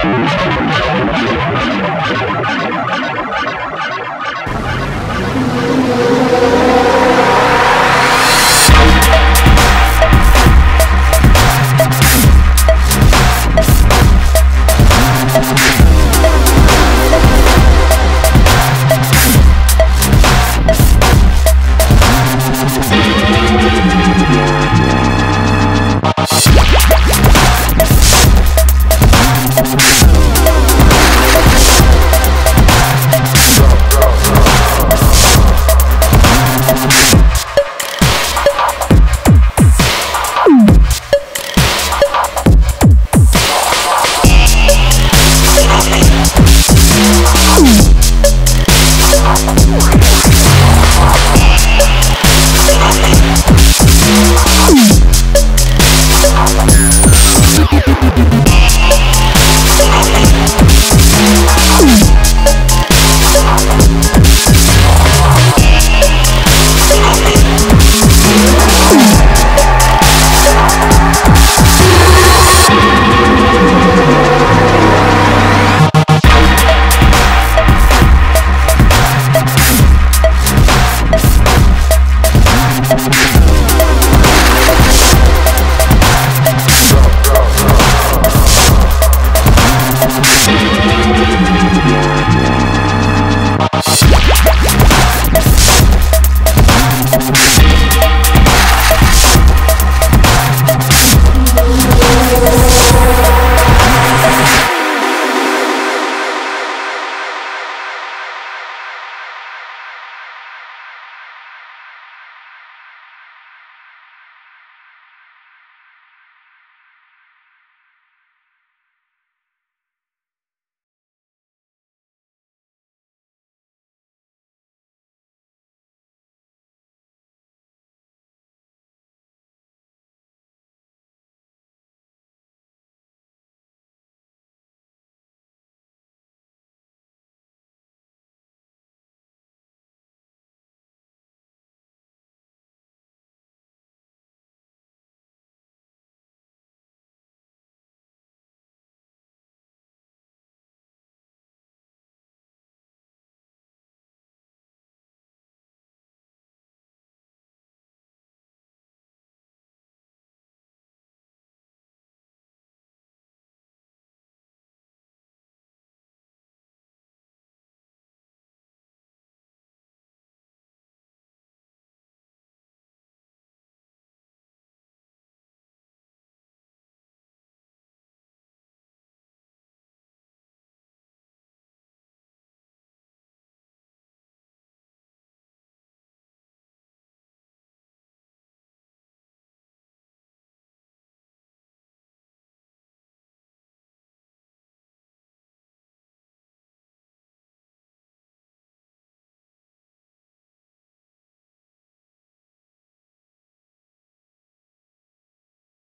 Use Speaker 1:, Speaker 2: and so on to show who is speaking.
Speaker 1: I'm sorry.